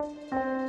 Música